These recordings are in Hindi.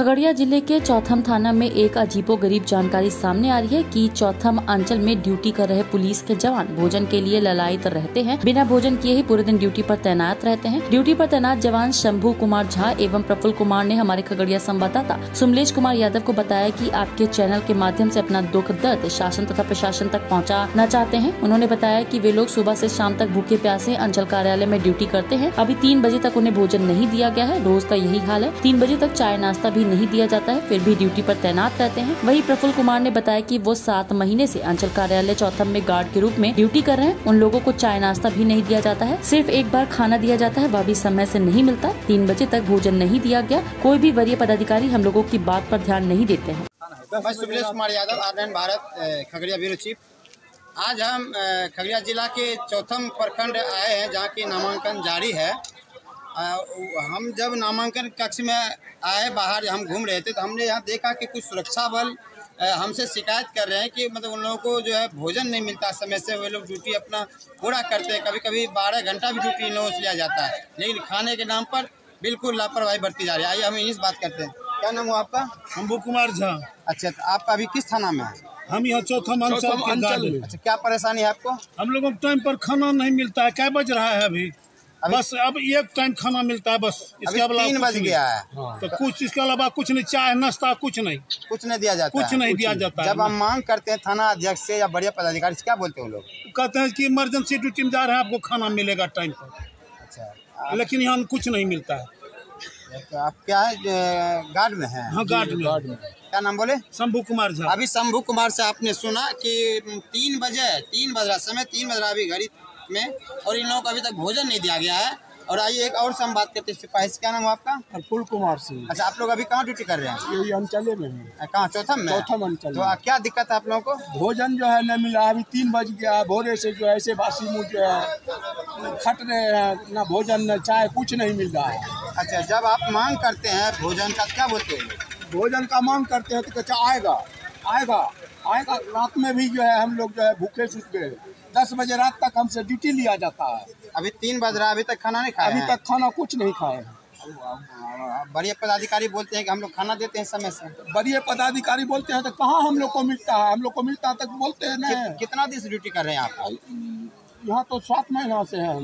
खगड़िया ज़िले के चौथम थाना में एक अजीबो गरीब जानकारी सामने आ रही है कि चौथम अंचल में ड्यूटी कर रहे पुलिस के जवान भोजन के लिए ललायत रहते हैं। बिना भोजन किए ही पूरे दिन ड्यूटी पर तैनात रहते हैं। ड्यूटी पर तैनात जवान शंभू कुमार झा एवं प्रफुल्ल कुमार ने हमारे खगड़िया संवाददाता सुमलेश कुमार यादव को बताया की आपके चैनल के माध्यम ऐसी अपना दुख दर्द शासन तथा प्रशासन तक पहुँचाना चाहते हैं। उन्होंने बताया की वे लोग सुबह ऐसी शाम तक भूखे प्यासे अंचल कार्यालय में ड्यूटी करते हैं। अभी तीन बजे तक उन्हें भोजन नहीं दिया गया है। रोज का यही हाल है। तीन बजे तक चाय नाश्ता भी नहीं दिया जाता है, फिर भी ड्यूटी पर तैनात रहते हैं। वही प्रफुल्ल कुमार ने बताया कि वो सात महीने से अंचल कार्यालय चौथम में गार्ड के रूप में ड्यूटी कर रहे हैं। उन लोगों को चाय नाश्ता भी नहीं दिया जाता है। सिर्फ़ एक बार खाना दिया जाता है, वह भी समय ऐसी नहीं मिलता। तीन बजे तक भोजन नहीं दिया गया। कोई भी वरीय पदाधिकारी हम लोगों की बात पर ध्यान नहीं देते हैं। मैं Sukhlesh Kumar Yadav R Bharat Khagaria bureau chief. आज हम खगड़िया जिला के चौथम प्रखंड आए हैं, जहाँ की नामांकन जारी है। अ, हम जब नामांकन कक्ष में आए बाहर हम घूम रहे थे तो हमने यहाँ देखा कि कुछ सुरक्षा बल हमसे शिकायत कर रहे हैं कि मतलब उन लोगों को जो है भोजन नहीं मिलता समय से वे लोग ड्यूटी अपना पूरा करते हैं। कभी कभी बारह घंटा भी ड्यूटी इन लोगों से लिया जाता है लेकिन खाने के नाम पर बिल्कुल लापरवाही बरती जा रही है। आइए हम इस बात करते हैं। क्या नाम हुआ आपका? शंभू कुमार झा। अच्छा तो आपका अभी किस थाना में है? हम यहाँ चौथम अंचल अच्छा क्या परेशानी है आपको? हम लोगों को टाइम पर खाना नहीं मिलता है क्या बज रहा है अभी- बस अब एक टाइम खाना मिलता है बस। अभी अलावा तीन बज गया है। तो कुछ इसके अलावा कुछ नहीं चाय नाश्ता कुछ नहीं। कुछ नहीं दिया जाता कुछ नहीं दिया जाता जब हम मांग करते हैं थाना अध्यक्ष से या बढ़िया पदाधिकारी से क्या बोलते हैं वो लोग? कहते हैं कि इमरजेंसी ड्यूटी में जा रहे हैं आपको खाना मिलेगा टाइम पर। अच्छा लेकिन यहाँ कुछ नहीं मिलता है। आप- तो आप क्या है गार्ड में हैं? हाँ गार्ड में। क्या नाम बोले? शंभू कुमार झा। अभी शंभू कुमार से आपने सुना कि तीन बजे तीन बज रहा समय तीन बज रहा अभी घड़ी में और इन लोगों को अभी तक भोजन नहीं दिया गया है। और आइए एक और से हम बात करते हैं। सिपाही क्या नाम हुआ आपका? प्रफुल्ल कुमार सिंह। अच्छा आप लोग अभी कहाँ ड्यूटी कर रहे हैं? यही अंचले में है। कहाँ? चौथम में? चौथम अंचल तो क्या दिक्कत है आप लोगों को? भोजन जो है न मिला अभी तीन बज गया है भोरे से जो है ऐसे बासी मुँह जो है खट रहे हैं ना भोजन न चाय कुछ नहीं मिल रहा है। अच्छा जब आप मांग करते हैं भोजन का क्या बोलते हैं? भोजन का मांग करते हैं तो हैं, आएगा आएगा आएगा। रात में भी जो है हम लोग जो है भूखे सूख गए। दस बजे रात तक हमसे ड्यूटी लिया जाता है। अभी तीन बज रहा है अभी तक खाना नहीं खाया अभी तक खाना कुछ नहीं खाए बड़े पदाधिकारी बोलते हैं कि हम लोग खाना देते हैं समय से। बड़े पदाधिकारी बोलते हैं तो कहाँ हम लोग को मिलता है? हम लोग को मिलता है तक बोलते हैं नहीं कितना दिन से ड्यूटी कर रहे हैं आप? यहाँ तो सात महीना से है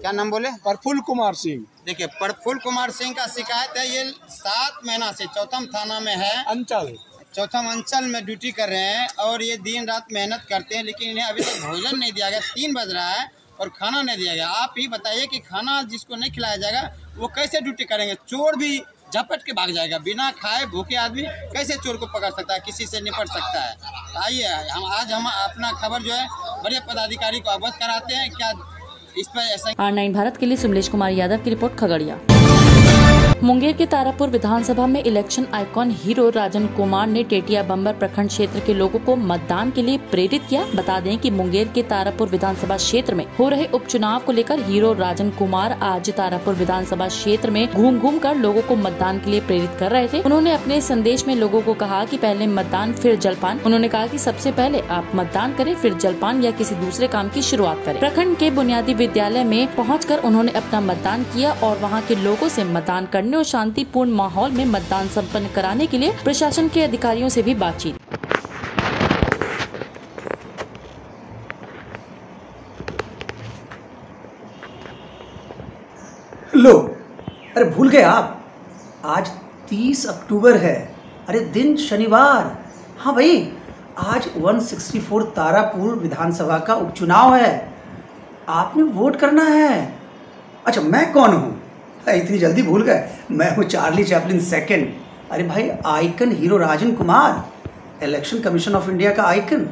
क्या नाम बोले? प्रफुल्ल कुमार सिंह। देखिए प्रफुल्ल कुमार सिंह का शिकायत है ये सात महीना से चौथम थाना में है। अंचल। चौथम अंचल में ड्यूटी कर रहे हैं और ये दिन रात मेहनत करते हैं, लेकिन इन्हें अभी तक भोजन नहीं दिया गया। तीन बज रहा है और खाना नहीं दिया गया। आप ही बताइए कि खाना जिसको नहीं खिलाया जाएगा, वो कैसे ड्यूटी करेंगे? चोर भी झपट के भाग जाएगा। बिना खाए भूखे आदमी कैसे चोर को पकड़ सकता है? किसी से निपट सकता है। आइए, हम, आज हम अपना खबर जो है, बड़े पदाधिकारी को अवगत कराते हैं। क्या इस पर ऐसा आर नाइन भारत के लिए, सुमलेश कुमार यादव की रिपोर्ट खगड़िया। मुंगेर के तारापुर विधानसभा में election icon hero Rajan Kumar ने टेटिया बम्बर प्रखंड क्षेत्र के लोगों को मतदान के लिए प्रेरित किया। बता दें कि मुंगेर के तारापुर विधानसभा क्षेत्र में हो रहे उपचुनाव को लेकर हीरो राजन कुमार आज तारापुर विधानसभा क्षेत्र में घूम घूम कर लोगों को मतदान के लिए प्रेरित कर रहे थे। उन्होंने अपने संदेश में लोगो को कहा की पहले मतदान, फिर जलपान। उन्होंने कहा की सबसे पहले आप मतदान करें, फिर जलपान या किसी दूसरे काम की शुरुआत करें। प्रखंड के बुनियादी विद्यालय में पहुंचकर उन्होंने अपना मतदान किया और वहाँ के लोगों ऐसी मतदान करने और शांतिपूर्ण माहौल में मतदान संपन्न कराने के लिए प्रशासन के अधिकारियों से भी बातचीत। लो अरे भूल गए आप। आज 30 अक्टूबर है। अरे दिन शनिवार। हाँ भाई, आज 164 तारापुर विधानसभा का उपचुनाव है। आपने वोट करना है। अच्छा मैं कौन हूँ? इतनी जल्दी भूल गए। मैं हूँ चार्ली चैपलिन सेकंड। अरे भाई, icon hero Rajan Kumar, election commission of India का आइकन।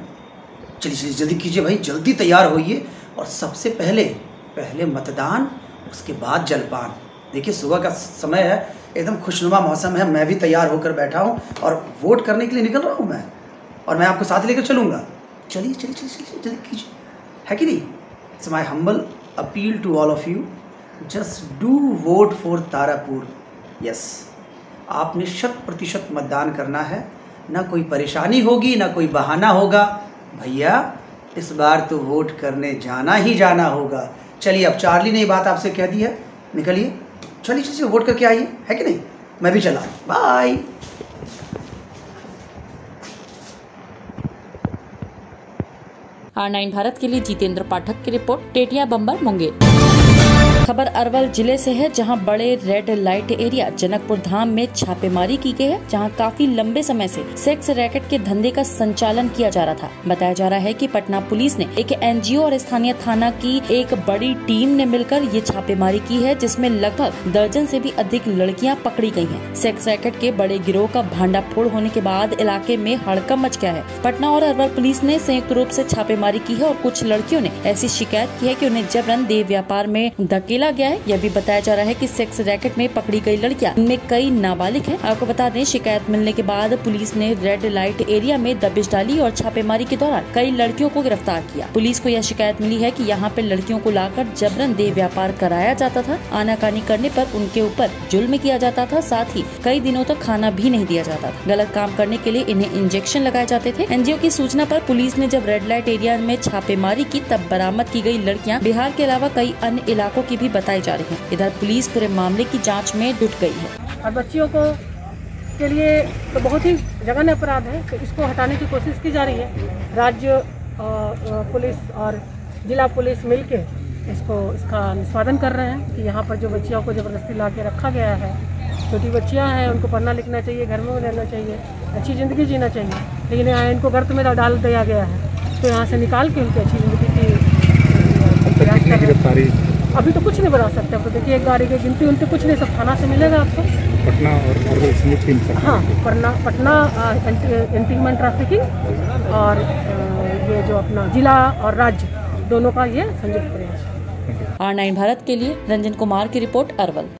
चलिए चलिए, जल्दी कीजिए भाई, जल्दी तैयार होइए। और सबसे पहले पहले मतदान, उसके बाद जलपान। देखिए, सुबह का समय है, एकदम खुशनुमा मौसम है, मैं भी तैयार होकर बैठा हूँ और वोट करने के लिए निकल रहा हूँ मैं। और मैं आपको साथ लेकर चलूँगा। चलिए चलिए चलिए चलिए, जल्दी कीजिए। है कि नहीं? It's my humble appeal to all of you just do vote for Tarapur yes आपने शत प्रतिशत मतदान करना है। ना कोई परेशानी होगी, ना कोई बहाना होगा। भैया, इस बार तो वोट करने जाना ही जाना होगा। चलिए, अब चार्ली ने बात आपसे कह दी है। निकलिए। चलिए चलिए वोट करके आइए। है कि नहीं? मैं भी चला। बाय आर नाइन भारत के लिए जितेंद्र पाठक की रिपोर्ट, टेटिया बम्बर मुंगेर। खबर अरवल ज़िले से है, जहाँ बड़े red light area Janakpur Dham में छापेमारी की गई है, जहाँ काफ़ी लंबे समय से सेक्स रैकेट के धंधे का संचालन किया जा रहा था बताया जा रहा है कि पटना पुलिस ने एक एनजीओ और स्थानीय थाना की एक बड़ी टीम ने मिलकर ये छापेमारी की है, जिसमें लगभग दर्जन से भी अधिक लड़कियाँ पकड़ी गई हैं। सेक्स रैकेट के बड़े गिरोह का भांडाफोड़ होने के बाद इलाके में हड़कम मच गया है पटना और अरवल पुलिस ने संयुक्त रूप ऐसी छापेमारी की है और कुछ लड़कियों ने ऐसी शिकायत की है की उन्हें जबरन देव व्यापार में धकेल खेला गया है। यह भी बताया जा रहा है कि सेक्स रैकेट में पकड़ी गई लड़कियाँ। इनमें कई नाबालिग हैं। आपको बता दें, शिकायत मिलने के बाद पुलिस ने रेड लाइट एरिया में दबिश डाली और छापेमारी के दौरान कई लड़कियों को गिरफ़्तार किया। पुलिस को यह शिकायत मिली है की यहाँ पर लड़कियों को लाकर जबरन देह व्यापार कराया जाता था। आनाकानी करने आरोप उनके ऊपर जुल्म किया जाता था। साथ ही कई दिनों तक खाना भी नहीं दिया जाता था। गलत काम करने के लिए इन्हें इंजेक्शन लगाए जाते थे। एनजीओ की सूचना पर पुलिस ने जब रेड लाइट एरिया में छापेमारी की, तब बरामद की गई लड़कियाँ बिहार के अलावा कई अन्य इलाकों की भी बताई जा रही है। इधर पुलिस पूरे मामले की जाँच में जुट गई है। और बच्चियों को के लिए तो बहुत ही जघन्य अपराध है तो इसको हटाने की कोशिश की जा रही है। राज्य पुलिस और जिला पुलिस मिलके इसको इसका निष्पादन कर रहे हैं कि यहाँ पर जो बच्चियों को ज़बरदस्ती ला के रखा गया है छोटी बच्चियाँ हैं उनको पढ़ना लिखना चाहिए घर में रहना चाहिए अच्छी ज़िंदगी जीना चाहिए लेकिन यहाँ इनको गर्त में डाल दिया गया है। तो यहाँ से निकाल के उनकी अच्छी ज़िंदगी की प्रयास कर रहे हैं अभी तो कुछ नहीं बना सकते अब तो। देखिए एक गाड़ी की गिनती उनती कुछ नहीं सब थाना से मिलेगा आपको। पटना और हाँ Patna Patna anti human trafficking और ये जो अपना जिला और राज्य दोनों का ये संयुक्त प्रयास। आर नाइन भारत के लिए रंजन कुमार की रिपोर्ट अरवल।